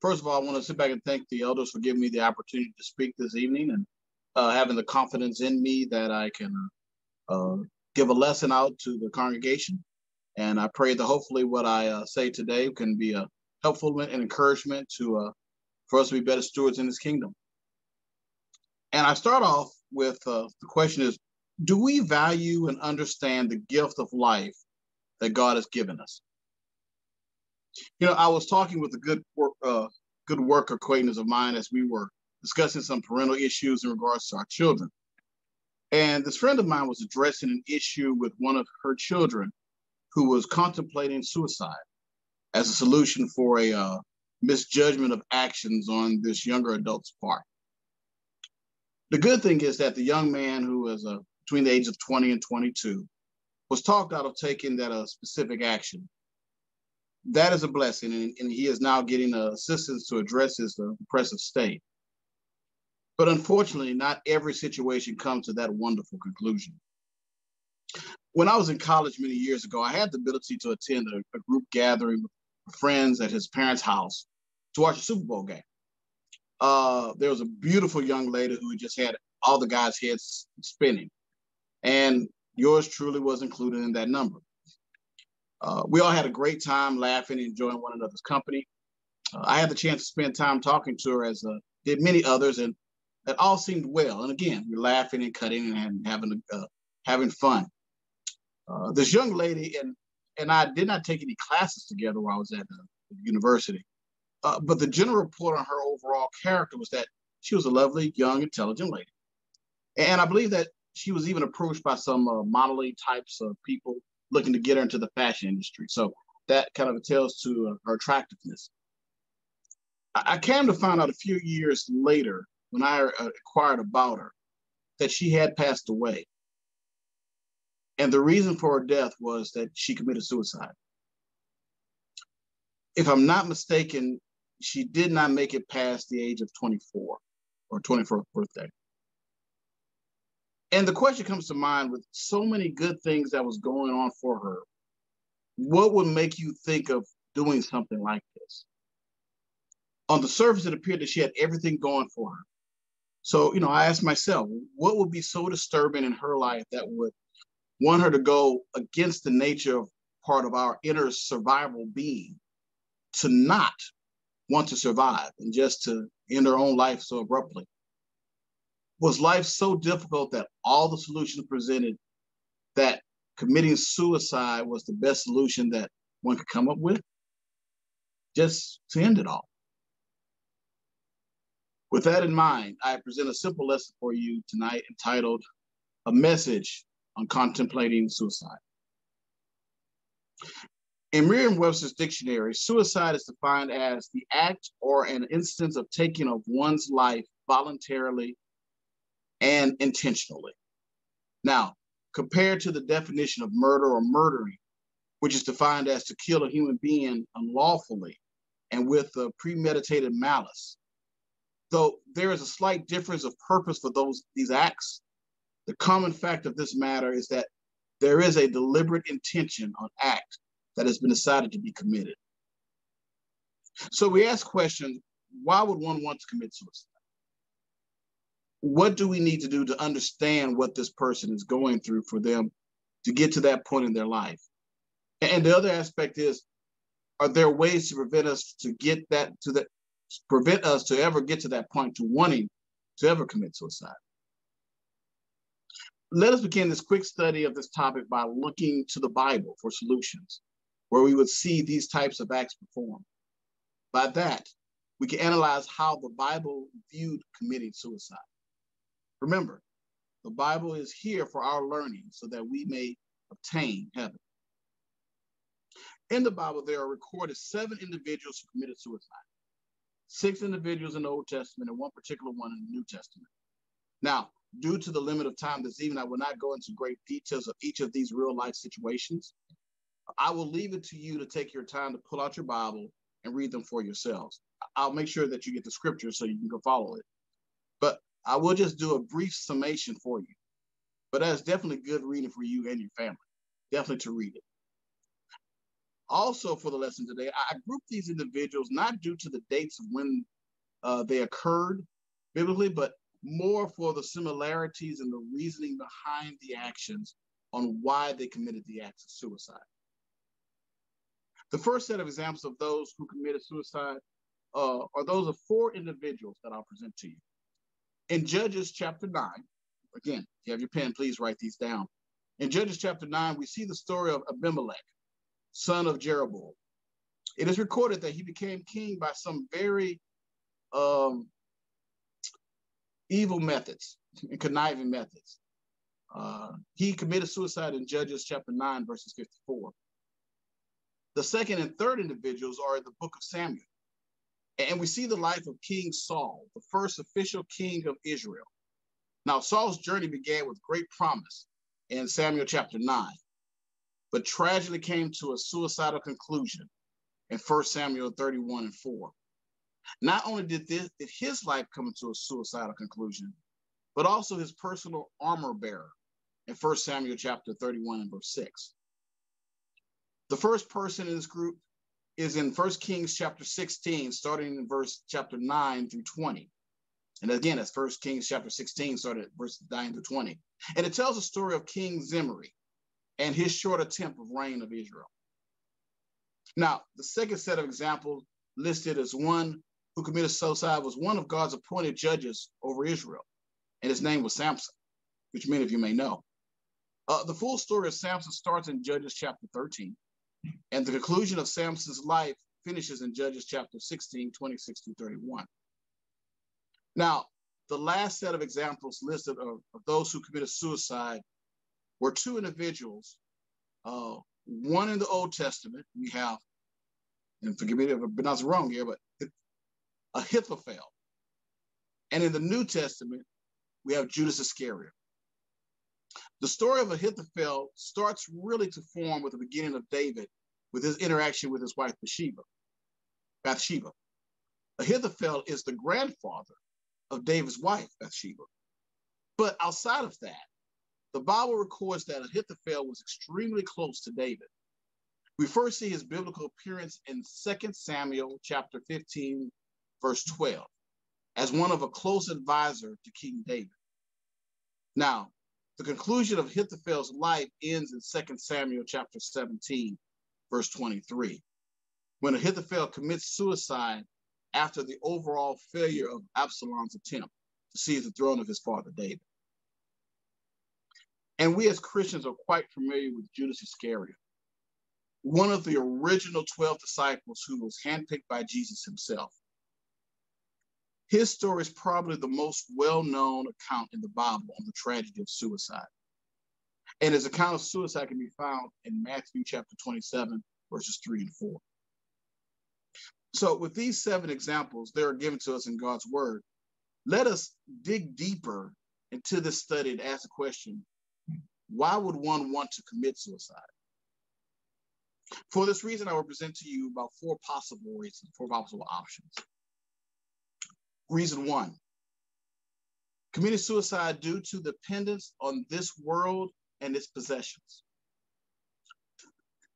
First of all, I want to sit back and thank the elders for giving me the opportunity to speak this evening and uh, having the confidence in me that I can uh, give a lesson out to the congregation. And I pray that hopefully what I uh, say today can be a helpful and encouragement to uh, for us to be better stewards in this kingdom. And I start off with uh, the question is, do we value and understand the gift of life that God has given us? You know, I was talking with a good work, uh, good work acquaintance of mine as we were discussing some parental issues in regards to our children. And this friend of mine was addressing an issue with one of her children who was contemplating suicide as a solution for a uh, misjudgment of actions on this younger adult's part. The good thing is that the young man who was uh, between the age of 20 and 22 was talked out of taking that uh, specific action. That is a blessing, and, and he is now getting uh, assistance to address his uh, depressive state. But unfortunately, not every situation comes to that wonderful conclusion. When I was in college many years ago, I had the ability to attend a, a group gathering with friends at his parents' house to watch a Super Bowl game. Uh, there was a beautiful young lady who just had all the guys' heads spinning, and yours truly was included in that number. Uh, we all had a great time laughing, and enjoying one another's company. Uh, I had the chance to spend time talking to her, as uh, did many others, and it all seemed well. And again, we're laughing and cutting and having uh, having fun. Uh, this young lady and and I did not take any classes together while I was at the university, uh, but the general report on her overall character was that she was a lovely, young, intelligent lady, and I believe that she was even approached by some uh, modeling types of people looking to get her into the fashion industry. So that kind of tells to her attractiveness. I, I came to find out a few years later when I uh, inquired about her that she had passed away. And the reason for her death was that she committed suicide. If I'm not mistaken, she did not make it past the age of 24 or 24th birthday. And the question comes to mind with so many good things that was going on for her. What would make you think of doing something like this? On the surface, it appeared that she had everything going for her. So, you know, I asked myself, what would be so disturbing in her life that would want her to go against the nature of part of our inner survival being to not want to survive and just to end her own life so abruptly? Was life so difficult that all the solutions presented that committing suicide was the best solution that one could come up with? Just to end it all. With that in mind, I present a simple lesson for you tonight entitled A Message on Contemplating Suicide. In Merriam Webster's dictionary, suicide is defined as the act or an instance of taking of one's life voluntarily and intentionally. Now, compared to the definition of murder or murdering, which is defined as to kill a human being unlawfully and with a premeditated malice, Though there is a slight difference of purpose for those these acts, the common fact of this matter is that there is a deliberate intention on act that has been decided to be committed. So we ask questions, why would one want to commit suicide? What do we need to do to understand what this person is going through for them to get to that point in their life? And the other aspect is, are there ways to prevent us to get that to that prevent us to ever get to that point to wanting to ever commit suicide. Let us begin this quick study of this topic by looking to the Bible for solutions where we would see these types of acts performed. By that, we can analyze how the Bible viewed committing suicide. Remember, the Bible is here for our learning so that we may obtain heaven. In the Bible, there are recorded seven individuals who committed suicide six individuals in the Old Testament and one particular one in the New Testament. Now, due to the limit of time this evening, I will not go into great details of each of these real life situations. I will leave it to you to take your time to pull out your Bible and read them for yourselves. I'll make sure that you get the scripture so you can go follow it. But I will just do a brief summation for you. But that's definitely good reading for you and your family. Definitely to read it. Also, for the lesson today, I grouped these individuals not due to the dates of when uh, they occurred biblically, but more for the similarities and the reasoning behind the actions on why they committed the acts of suicide. The first set of examples of those who committed suicide uh, are those of four individuals that I'll present to you. In Judges chapter 9, again, if you have your pen, please write these down. In Judges chapter 9, we see the story of Abimelech, son of Jeroboam. It is recorded that he became king by some very um, evil methods and conniving methods. Uh, he committed suicide in Judges chapter 9, verses 54. The second and third individuals are in the book of Samuel. And we see the life of King Saul, the first official king of Israel. Now, Saul's journey began with great promise in Samuel chapter 9, but tragically came to a suicidal conclusion in 1 Samuel 31 and 4. Not only did, this, did his life come to a suicidal conclusion, but also his personal armor bearer in 1 Samuel chapter 31 and verse 6. The first person in this group is in 1 Kings chapter 16, starting in verse chapter 9 through 20. And again, that's 1 Kings chapter 16, started at verse 9 to 20. And it tells the story of King Zimri and his short attempt of reign of Israel. Now, the second set of examples listed as one who committed suicide was one of God's appointed judges over Israel, and his name was Samson, which many of you may know. Uh, the full story of Samson starts in Judges chapter 13, and the conclusion of Samson's life finishes in Judges chapter 16, 26 through 31. Now, the last set of examples listed of, of those who committed suicide were two individuals. Uh, one in the Old Testament, we have, and forgive me if I've been wrong here, but Ahithophel. And in the New Testament, we have Judas Iscariot. The story of Ahithophel starts really to form with the beginning of David with his interaction with his wife Bathsheba. Bathsheba. Ahithophel is the grandfather of David's wife, Bathsheba. But outside of that, the Bible records that Ahithophel was extremely close to David. We first see his biblical appearance in 2 Samuel chapter 15, verse 12, as one of a close advisor to King David. Now, the conclusion of Ahithophel's life ends in 2 Samuel chapter 17, verse 23, when Ahithophel commits suicide after the overall failure of Absalom's attempt to seize the throne of his father David. And we as Christians are quite familiar with Judas Iscariot, one of the original 12 disciples who was handpicked by Jesus himself. His story is probably the most well known account in the Bible on the tragedy of suicide. And his account of suicide can be found in Matthew chapter 27, verses 3 and 4. So, with these seven examples that are given to us in God's word, let us dig deeper into this study and ask the question why would one want to commit suicide? For this reason, I will present to you about four possible reasons, four possible options. Reason one committing suicide due to dependence on this world and its possessions.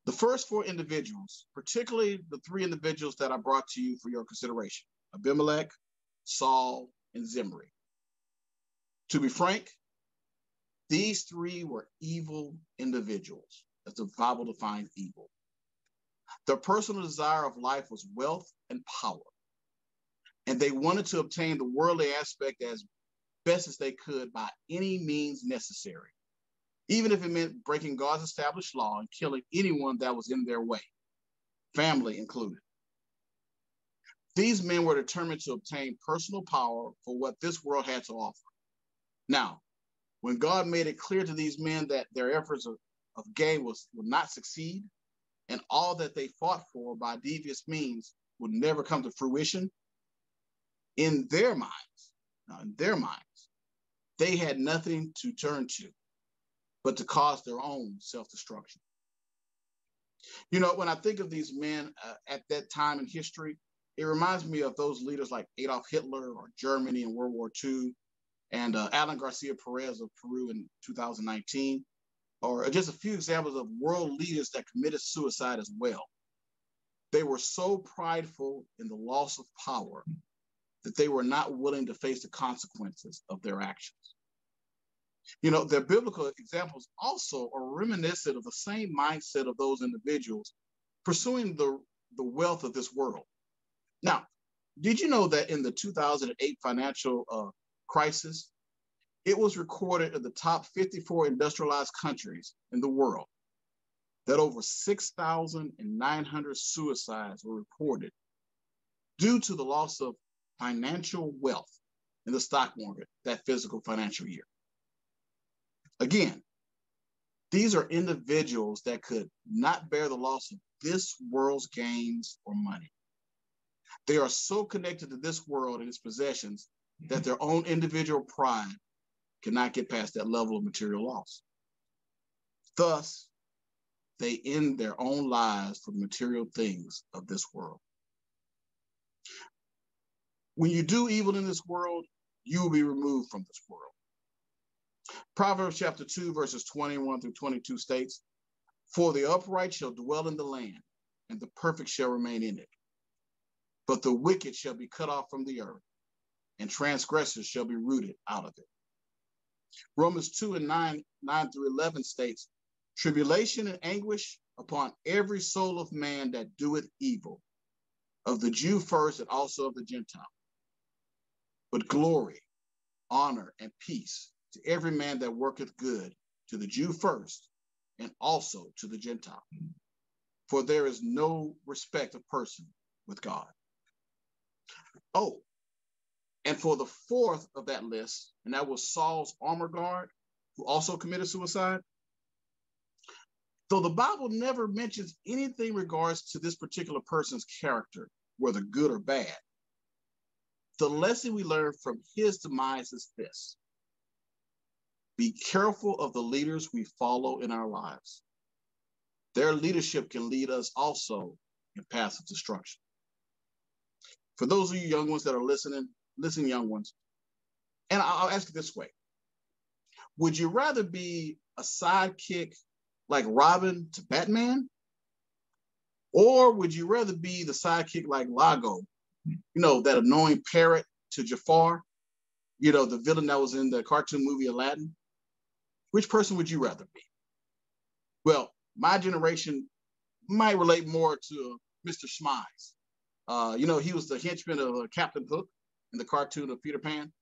The first four individuals, particularly the three individuals that I brought to you for your consideration Abimelech, Saul, and Zimri. To be frank, these three were evil individuals, as the Bible defines evil. Their personal desire of life was wealth and power and they wanted to obtain the worldly aspect as best as they could by any means necessary, even if it meant breaking God's established law and killing anyone that was in their way, family included. These men were determined to obtain personal power for what this world had to offer. Now, when God made it clear to these men that their efforts of, of gain was, would not succeed, and all that they fought for by devious means would never come to fruition, in their minds, in their minds, they had nothing to turn to but to cause their own self destruction. You know, when I think of these men uh, at that time in history, it reminds me of those leaders like Adolf Hitler or Germany in World War II and uh, Alan Garcia Perez of Peru in 2019, or just a few examples of world leaders that committed suicide as well They were so prideful in the loss of power that they were not willing to face the consequences of their actions. You know, their biblical examples also are reminiscent of the same mindset of those individuals pursuing the, the wealth of this world. Now, did you know that in the 2008 financial uh, crisis, it was recorded in the top 54 industrialized countries in the world that over 6,900 suicides were reported due to the loss of financial wealth in the stock market that physical financial year. Again, these are individuals that could not bear the loss of this world's gains or money. They are so connected to this world and its possessions that their own individual pride cannot get past that level of material loss. Thus, they end their own lives for the material things of this world. When you do evil in this world, you will be removed from this world. Proverbs chapter 2, verses 21 through 22 states, For the upright shall dwell in the land, and the perfect shall remain in it. But the wicked shall be cut off from the earth, and transgressors shall be rooted out of it. Romans 2 and 9, 9 through 11 states, Tribulation and anguish upon every soul of man that doeth evil, of the Jew first and also of the Gentile. But glory, honor, and peace to every man that worketh good, to the Jew first, and also to the Gentile. For there is no respect of person with God. Oh, and for the fourth of that list, and that was Saul's armor guard, who also committed suicide. Though the Bible never mentions anything regards to this particular person's character, whether good or bad, the lesson we learn from his demise is this be careful of the leaders we follow in our lives. Their leadership can lead us also in paths of destruction. For those of you young ones that are listening, listen, young ones, and I'll ask you this way Would you rather be a sidekick like Robin to Batman? Or would you rather be the sidekick like Iago, you know, that annoying parrot to Jafar, you know, the villain that was in the cartoon movie Aladdin? Which person would you rather be? Well, my generation might relate more to Mr. Schmeiss. Uh, you know, he was the henchman of uh, Captain Hook in the cartoon of Peter Pan.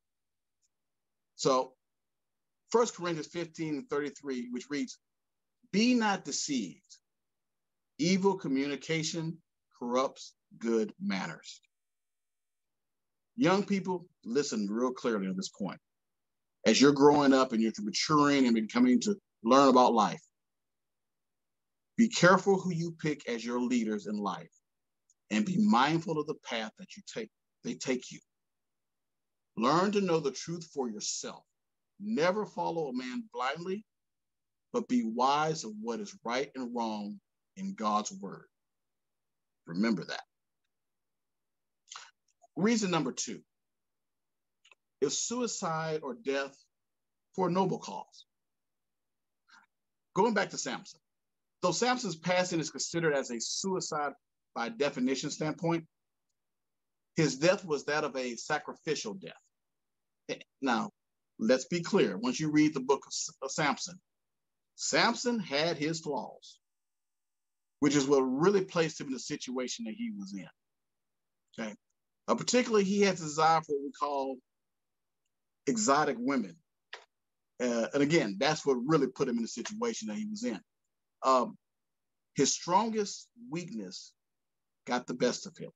So, 1 Corinthians 15 and 33, which reads, Be not deceived. Evil communication corrupts good manners. Young people, listen real clearly on this point as you're growing up and you're maturing and becoming to learn about life. Be careful who you pick as your leaders in life and be mindful of the path that you take they take you. Learn to know the truth for yourself. Never follow a man blindly, but be wise of what is right and wrong in God's word. Remember that. Reason number two is suicide or death for a noble cause. Going back to Samson, though Samson's passing is considered as a suicide by definition standpoint, his death was that of a sacrificial death. Now, let's be clear. Once you read the book of Samson, Samson had his flaws, which is what really placed him in the situation that he was in. Okay. Uh, particularly, he had desire for what we call exotic women. Uh, and again, that's what really put him in the situation that he was in. Um, his strongest weakness got the best of him.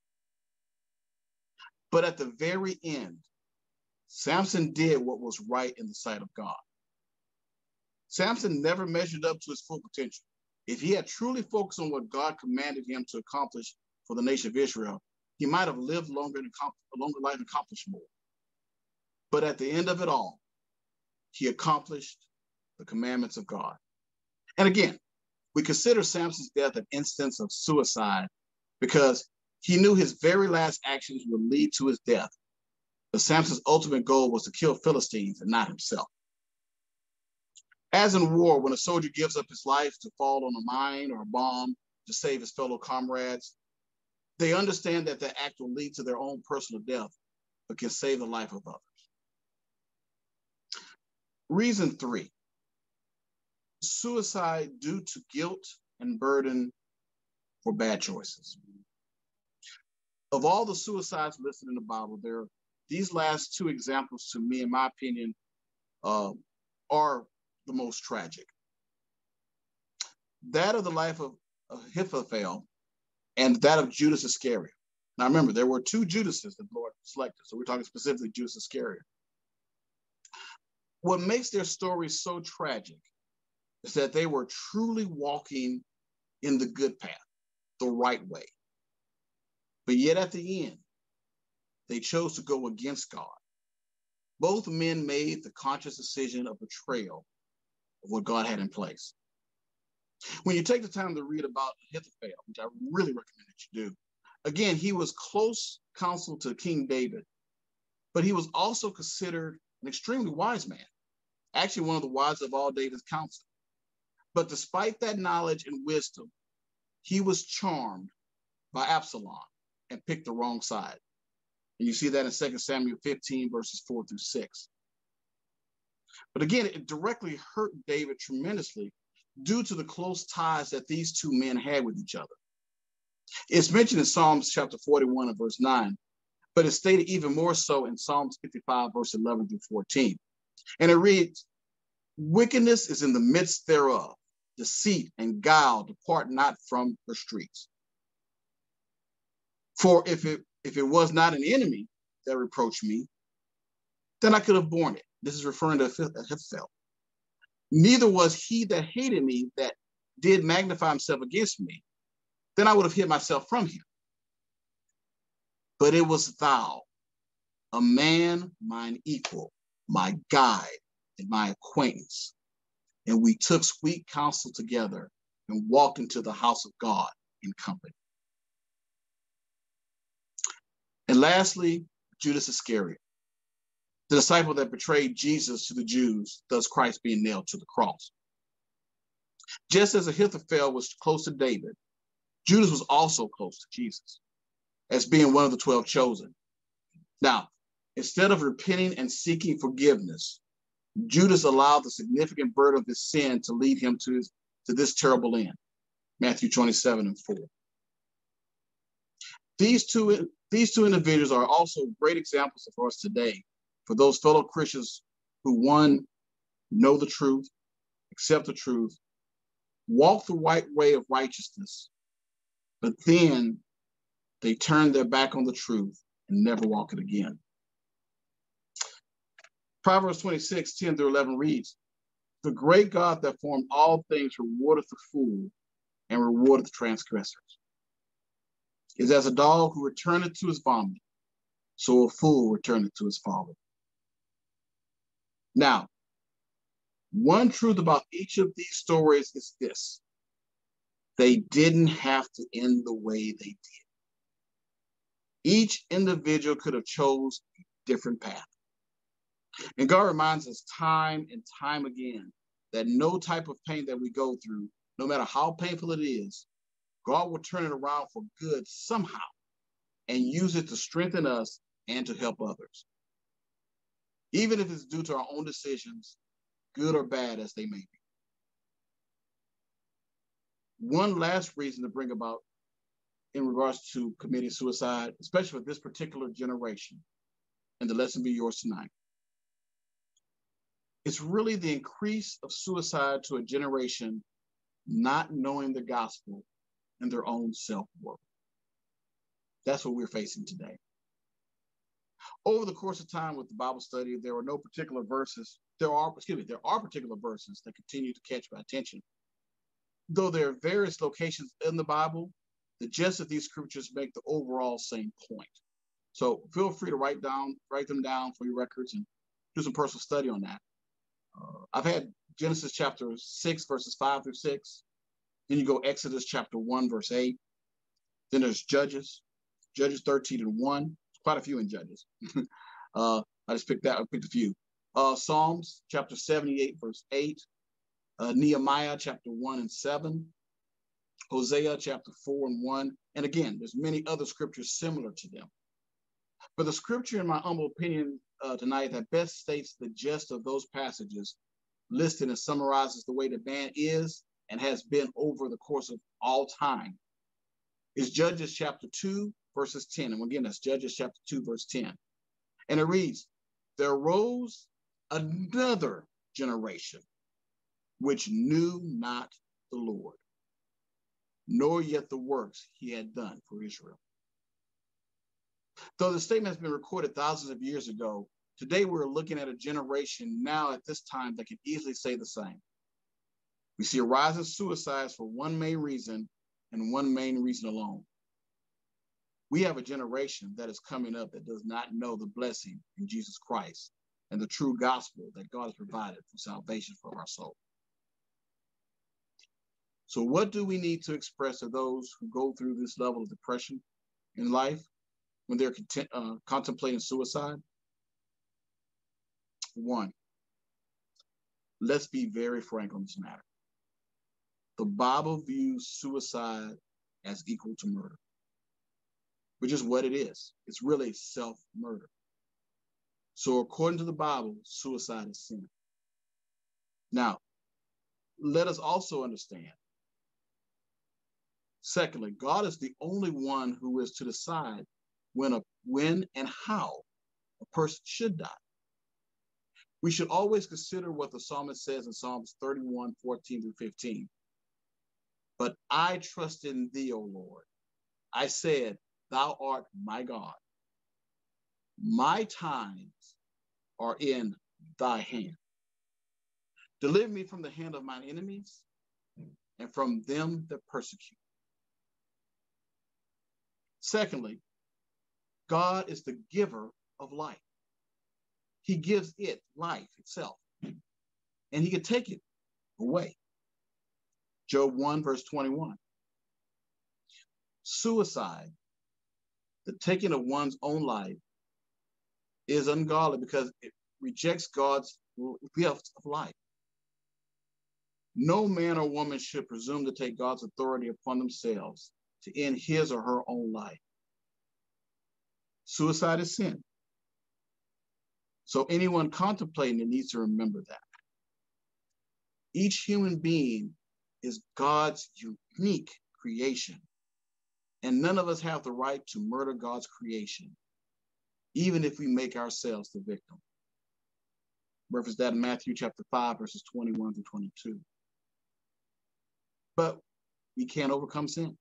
But at the very end, Samson did what was right in the sight of God. Samson never measured up to his full potential. If he had truly focused on what God commanded him to accomplish for the nation of Israel, he might have lived longer and a longer life accomplished more. But at the end of it all, he accomplished the commandments of God. And again, we consider Samson's death an instance of suicide because he knew his very last actions would lead to his death. But Samson's ultimate goal was to kill Philistines and not himself. As in war, when a soldier gives up his life to fall on a mine or a bomb to save his fellow comrades, They understand that the act will lead to their own personal death, but can save the life of others. Reason three suicide due to guilt and burden for bad choices. Of all the suicides listed in the Bible, there these last two examples, to me, in my opinion, uh, are the most tragic. That of the life of Ahithophel and that of Judas Iscariot. Now remember, there were two Judases that the Lord selected, so we're talking specifically Judas Iscariot. What makes their story so tragic is that they were truly walking in the good path, the right way. But yet at the end, they chose to go against God. Both men made the conscious decision of betrayal of what God had in place. When you take the time to read about Ahithophel, which I really recommend that you do, again, he was close counsel to King David, but he was also considered an extremely wise man, actually one of the wisest of all David's counsel. But despite that knowledge and wisdom, he was charmed by Absalom and picked the wrong side. And you see that in 2 Samuel 15, verses 4 through 6. But again, it directly hurt David tremendously due to the close ties that these two men had with each other. It's mentioned in Psalms chapter 41 and verse 9, but it's stated even more so in Psalms 55, verse 11 through 14. And it reads, Wickedness is in the midst thereof, deceit and guile depart not from the streets. For if it if it was not an enemy that reproached me, then I could have borne it. This is referring to Ahithophel. Neither was he that hated me that did magnify himself against me. Then I would have hid myself from him. But it was thou, a man mine equal, my guide and my acquaintance. And we took sweet counsel together and walked into the house of God in company. And lastly, Judas Iscariot the disciple that betrayed Jesus to the Jews, thus Christ being nailed to the cross. Just as Ahithophel was close to David, Judas was also close to Jesus as being one of the 12 chosen. Now, instead of repenting and seeking forgiveness, Judas allowed the significant burden of his sin to lead him to, his, to this terrible end. Matthew 27 and 4. These two, these two individuals are also great examples for us today for those fellow Christians who, one, know the truth, accept the truth, walk the right way of righteousness, but then they turn their back on the truth and never walk it again. Proverbs 26, 10 through 11 reads, The great God that formed all things rewardeth the fool and rewardeth the transgressors. Is as a dog who returneth to his vomit, so a fool returneth to his father. Now, one truth about each of these stories is this they didn't have to end the way they did. Each individual could have chose a different path. And God reminds us time and time again that no type of pain that we go through, no matter how painful it is, God will turn it around for good somehow and use it to strengthen us and to help others even if it's due to our own decisions, good or bad as they may be. One last reason to bring about in regards to committing suicide, especially for this particular generation, and the lesson be yours tonight. It's really the increase of suicide to a generation not knowing the gospel and their own self worth. That's what we're facing today over the course of time with the Bible study, there were no particular verses. There are, excuse me, there are particular verses that continue to catch my attention. Though there are various locations in the Bible, the gist of these scriptures make the overall same point. So feel free to write down, write them down for your records and do some personal study on that. Uh, I've had Genesis chapter six, verses five through six. Then you go Exodus chapter one, verse eight. Then there's Judges, Judges 13 and 1 quite a few in Judges. uh, I just picked that. I picked a few. Uh, Psalms chapter 78, verse 8. Uh, Nehemiah chapter 1 and 7. Hosea chapter 4 and 1. And again, there's many other scriptures similar to them. But the scripture, in my humble opinion, uh, tonight that best states the gist of those passages listed and summarizes the way the man is and has been over the course of all time is Judges chapter 2, verses 10. And again, that's Judges chapter 2, verse 10. And it reads, There arose another generation which knew not the Lord, nor yet the works he had done for Israel. Though the statement has been recorded thousands of years ago, today we're looking at a generation now at this time that can easily say the same. We see a rise of suicides for one main reason and one main reason alone. We have a generation that is coming up that does not know the blessing in Jesus Christ and the true gospel that God has provided for salvation for our soul. So, what do we need to express to those who go through this level of depression in life when they're content, uh, contemplating suicide? One, let's be very frank on this matter. The Bible views suicide as equal to murder, which is what it is. It's really self murder. So, according to the Bible, suicide is sin. Now, let us also understand. Secondly, God is the only one who is to decide when a when and how a person should die. We should always consider what the psalmist says in Psalms 31, 14 through 15. But I trust in thee, O Lord. I said, Thou art my God. My times are in thy hand. Deliver me from the hand of mine enemies and from them that persecute. Secondly, God is the giver of life. He gives it life itself, and he can take it away. Job 1, verse 21. Suicide, the taking of one's own life, is ungodly because it rejects God's gift of life. No man or woman should presume to take God's authority upon themselves to end his or her own life. Suicide is sin. So anyone contemplating it needs to remember that. Each human being is God's unique creation. And none of us have the right to murder God's creation, even if we make ourselves the victim. Reference that in Matthew chapter 5, verses 21 to 22. But we can't overcome sin.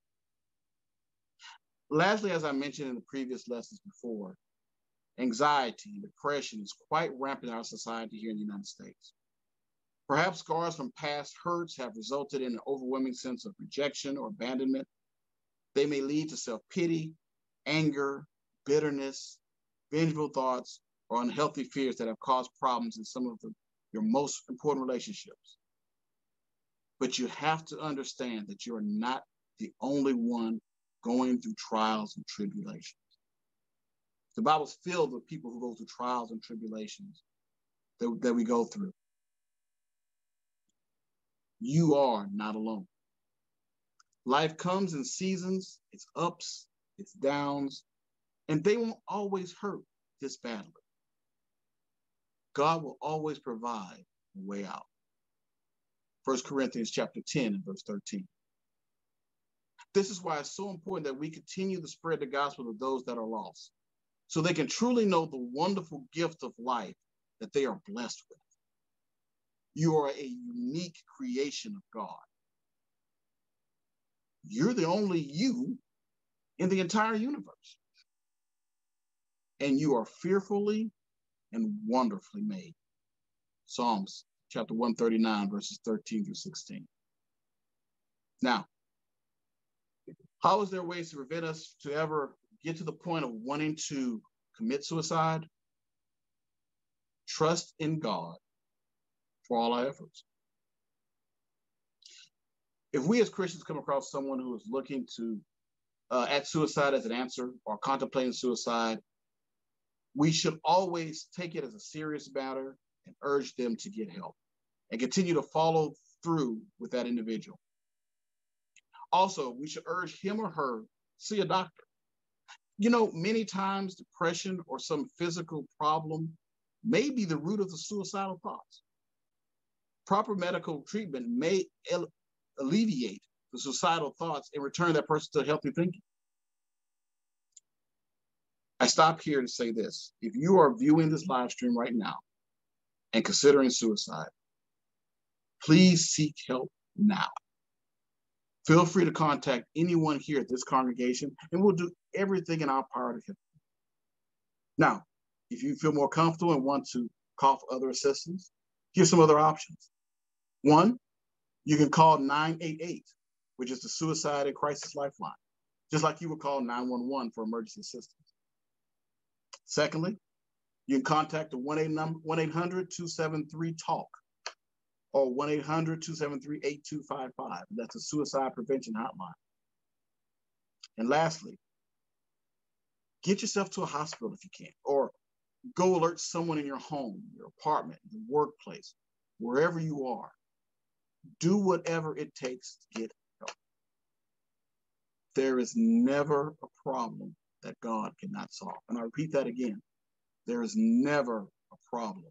Lastly, as I mentioned in the previous lessons before, anxiety and depression is quite rampant in our society here in the United States. Perhaps scars from past hurts have resulted in an overwhelming sense of rejection or abandonment. They may lead to self pity, anger, bitterness, vengeful thoughts, or unhealthy fears that have caused problems in some of the, your most important relationships. But you have to understand that you're not the only one going through trials and tribulations. The Bible's filled with people who go through trials and tribulations that, that we go through. You are not alone. Life comes in seasons, it's ups, it's downs, and they won't always hurt this badly. God will always provide a way out. First Corinthians chapter 10 and verse 13. This is why it's so important that we continue to spread the gospel to those that are lost so they can truly know the wonderful gift of life that they are blessed with. You are a unique creation of God. You're the only you in the entire universe. And you are fearfully and wonderfully made. Psalms chapter 139, verses 13 through 16. Now, how is there ways to prevent us to ever get to the point of wanting to commit suicide, trust in God for all our efforts. If we as Christians come across someone who is looking to uh, at suicide as an answer or contemplating suicide, we should always take it as a serious matter and urge them to get help and continue to follow through with that individual. Also, we should urge him or her see a doctor. You know, many times depression or some physical problem may be the root of the suicidal thoughts. Proper medical treatment may alleviate the societal thoughts and return that person to healthy thinking. I stop here to say this. If you are viewing this live stream right now and considering suicide, please seek help now. Feel free to contact anyone here at this congregation, and we'll do everything in our power to help you. Now, if you feel more comfortable and want to call for other assistance, here's some other options. One, you can call 988, which is the Suicide and Crisis Lifeline, just like you would call 911 for emergency assistance. Secondly, you can contact the 1-800-273-TALK or 1-800-273-8255. That's a suicide prevention hotline. And lastly, get yourself to a hospital if you can, or go alert someone in your home, your apartment, your workplace, wherever you are. Do whatever it takes to get help. There is never a problem that God cannot solve. And I repeat that again. There is never a problem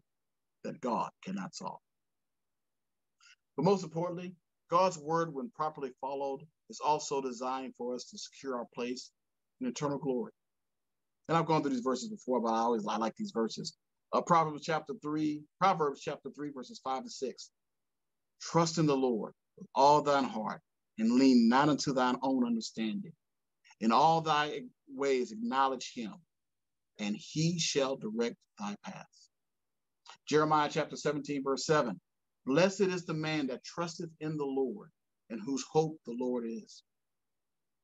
that God cannot solve. But most importantly, God's word, when properly followed, is also designed for us to secure our place in eternal glory. And I've gone through these verses before, but I always I like these verses. Uh, Proverbs chapter 3, Proverbs chapter 3, verses 5 to 6. Trust in the Lord with all thine heart and lean not unto thine own understanding. In all thy ways acknowledge him, and he shall direct thy paths. Jeremiah chapter 17, verse 7. Blessed is the man that trusteth in the Lord and whose hope the Lord is.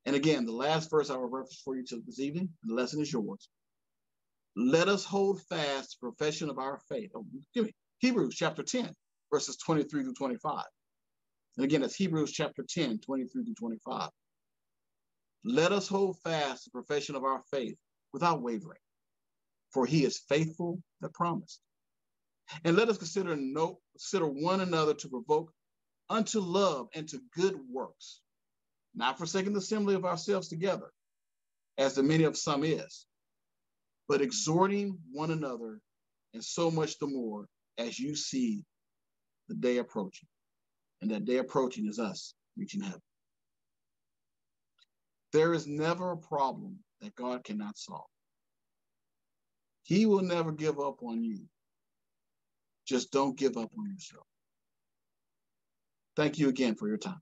And again, the last verse I will reference for you to this evening, the lesson is yours. Let us hold fast the profession of our faith. Oh, excuse me, Hebrews chapter 10, verses 23 to 25. And again, it's Hebrews chapter 10, 23 to 25. Let us hold fast the profession of our faith without wavering, for he is faithful that promised. And let us consider no consider one another to provoke unto love and to good works, not forsaking the assembly of ourselves together, as the many of some is, but exhorting one another, and so much the more as you see the day approaching. And that day approaching is us reaching heaven. There is never a problem that God cannot solve. He will never give up on you. Just don't give up on yourself. Thank you again for your time.